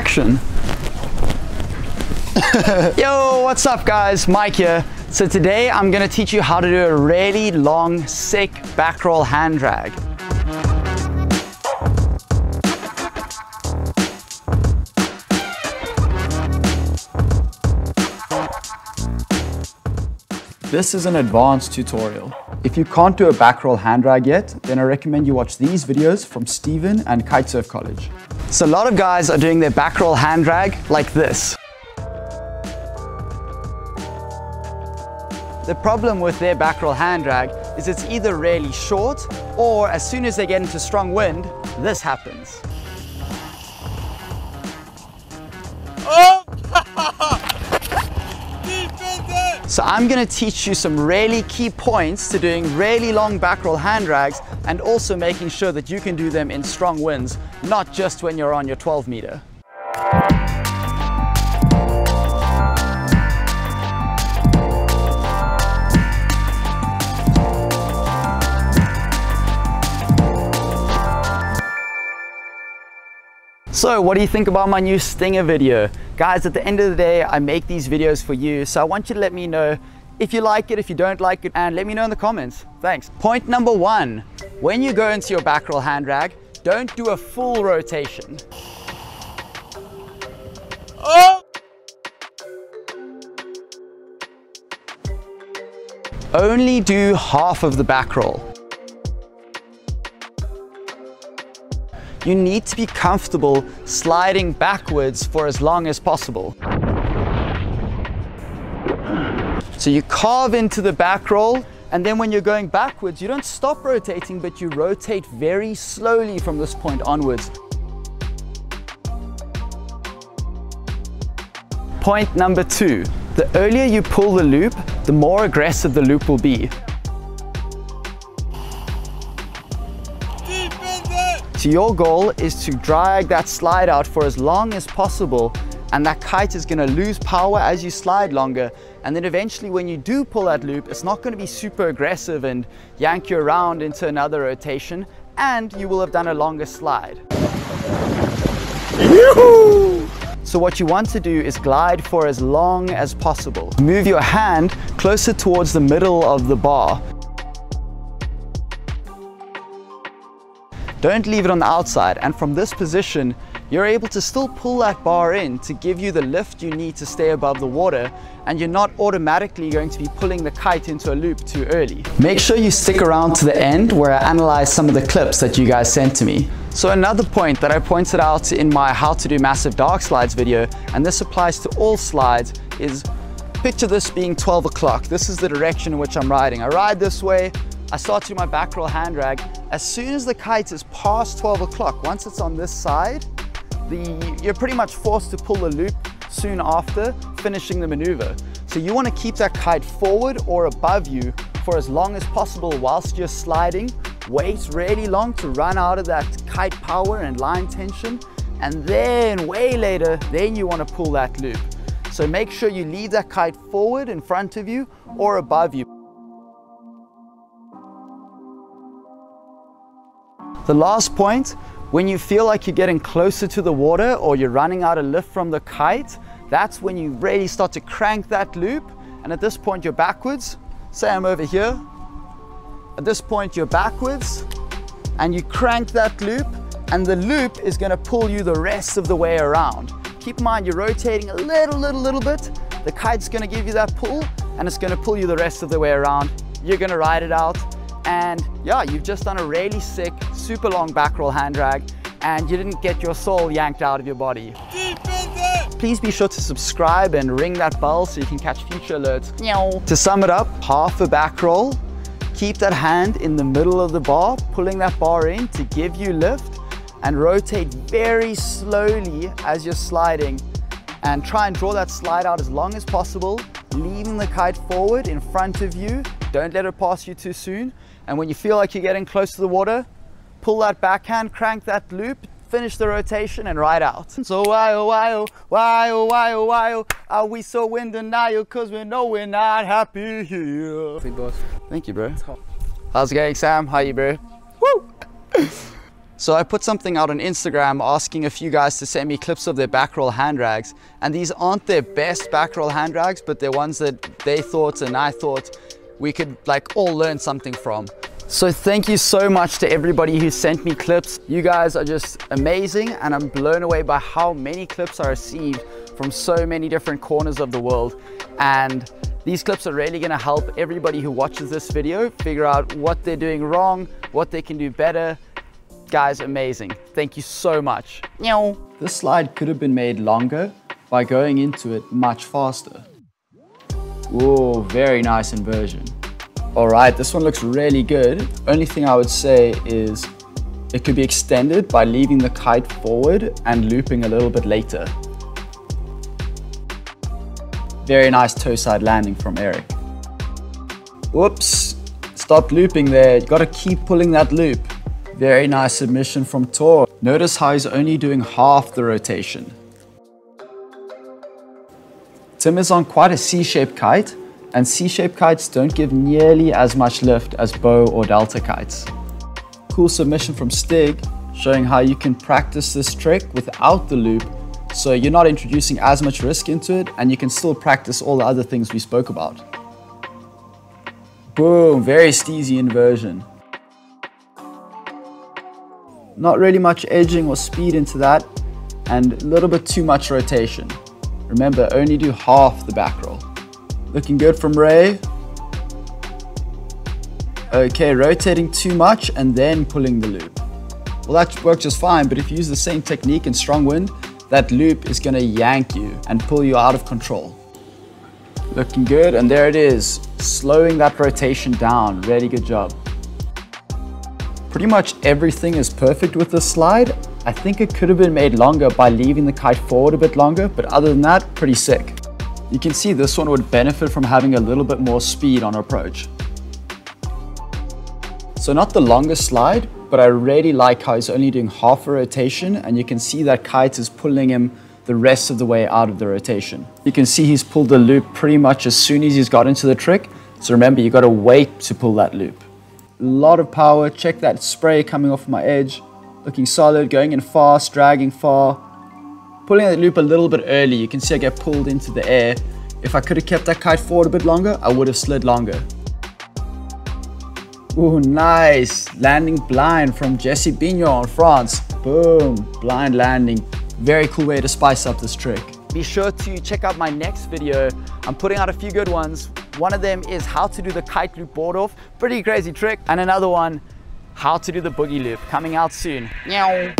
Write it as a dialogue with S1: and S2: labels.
S1: action. Yo, what's up guys? Mike here. So today I'm gonna teach you how to do a really long, sick back roll hand drag. This is an advanced tutorial. If you can't do a back roll hand drag yet, then I recommend you watch these videos from Steven and Kitesurf College. So a lot of guys are doing their back roll hand drag like this. The problem with their back roll hand drag is it's either really short or as soon as they get into strong wind, this happens. So I'm gonna teach you some really key points to doing really long back roll hand drags and also making sure that you can do them in strong winds, not just when you're on your 12 meter. So what do you think about my new Stinger video? Guys, at the end of the day, I make these videos for you. So I want you to let me know if you like it, if you don't like it, and let me know in the comments. Thanks. Point number one, when you go into your back roll hand drag, don't do a full rotation. Oh! Only do half of the back roll. You need to be comfortable sliding backwards for as long as possible. So you carve into the back roll and then when you're going backwards, you don't stop rotating, but you rotate very slowly from this point onwards. Point number two, the earlier you pull the loop, the more aggressive the loop will be. So your goal is to drag that slide out for as long as possible and that kite is gonna lose power as you slide longer. And then eventually when you do pull that loop, it's not gonna be super aggressive and yank you around into another rotation and you will have done a longer slide. So what you want to do is glide for as long as possible. Move your hand closer towards the middle of the bar Don't leave it on the outside. And from this position, you're able to still pull that bar in to give you the lift you need to stay above the water and you're not automatically going to be pulling the kite into a loop too early. Make sure you stick around to the end where I analyze some of the clips that you guys sent to me. So another point that I pointed out in my how to do massive dark slides video, and this applies to all slides, is picture this being 12 o'clock. This is the direction in which I'm riding. I ride this way, I start to my back roll hand drag. As soon as the kite is past 12 o'clock, once it's on this side, the, you're pretty much forced to pull the loop soon after finishing the maneuver. So you want to keep that kite forward or above you for as long as possible whilst you're sliding. Wait really long to run out of that kite power and line tension. And then way later, then you want to pull that loop. So make sure you leave that kite forward in front of you or above you. The last point, when you feel like you're getting closer to the water or you're running out of lift from the kite, that's when you really start to crank that loop. And at this point, you're backwards. Say I'm over here. At this point, you're backwards and you crank that loop and the loop is gonna pull you the rest of the way around. Keep in mind, you're rotating a little, little, little bit. The kite's gonna give you that pull and it's gonna pull you the rest of the way around. You're gonna ride it out and yeah, you've just done a really sick, super long back roll hand drag and you didn't get your soul yanked out of your body. Please be sure to subscribe and ring that bell so you can catch future alerts. To sum it up, half a back roll, keep that hand in the middle of the bar, pulling that bar in to give you lift and rotate very slowly as you're sliding and try and draw that slide out as long as possible, leaving the kite forward in front of you. Don't let it pass you too soon. And when you feel like you're getting close to the water, pull that backhand, crank that loop, finish the rotation and ride out. So why oh why oh why oh why oh why oh are we so in denial cause we know we're not happy here. Thank you bro. How's it going Sam? How are you bro? Woo! So I put something out on Instagram asking a few guys to send me clips of their back roll hand drags. And these aren't their best back roll hand drags, but they're ones that they thought and I thought we could like all learn something from. So thank you so much to everybody who sent me clips. You guys are just amazing and I'm blown away by how many clips I received from so many different corners of the world. And these clips are really gonna help everybody who watches this video figure out what they're doing wrong, what they can do better, Guys, amazing. Thank you so much. This slide could have been made longer by going into it much faster. Whoa, very nice inversion. All right, this one looks really good. Only thing I would say is it could be extended by leaving the kite forward and looping a little bit later. Very nice toe side landing from Eric. Whoops, stop looping there. You gotta keep pulling that loop. Very nice submission from Tor. Notice how he's only doing half the rotation. Tim is on quite a C-shaped kite, and C-shaped kites don't give nearly as much lift as bow or delta kites. Cool submission from Stig, showing how you can practice this trick without the loop, so you're not introducing as much risk into it, and you can still practice all the other things we spoke about. Boom, very steezy inversion. Not really much edging or speed into that and a little bit too much rotation. Remember, only do half the back roll. Looking good from Ray. Okay, rotating too much and then pulling the loop. Well, that works just fine, but if you use the same technique in strong wind, that loop is gonna yank you and pull you out of control. Looking good, and there it is. Slowing that rotation down, really good job. Pretty much everything is perfect with this slide. I think it could have been made longer by leaving the kite forward a bit longer, but other than that, pretty sick. You can see this one would benefit from having a little bit more speed on approach. So not the longest slide, but I really like how he's only doing half a rotation and you can see that kite is pulling him the rest of the way out of the rotation. You can see he's pulled the loop pretty much as soon as he's got into the trick. So remember, you gotta wait to pull that loop A lot of power. Check that spray coming off my edge. Looking solid, going in fast, dragging far. Pulling that loop a little bit early. You can see I get pulled into the air. If I could have kept that kite forward a bit longer, I would have slid longer. Ooh, nice. Landing blind from Jesse Bignon France. Boom, blind landing. Very cool way to spice up this trick. Be sure to check out my next video. I'm putting out a few good ones. One of them is how to do the kite loop board off. Pretty crazy trick. And another one, how to do the boogie loop. Coming out soon. Meow.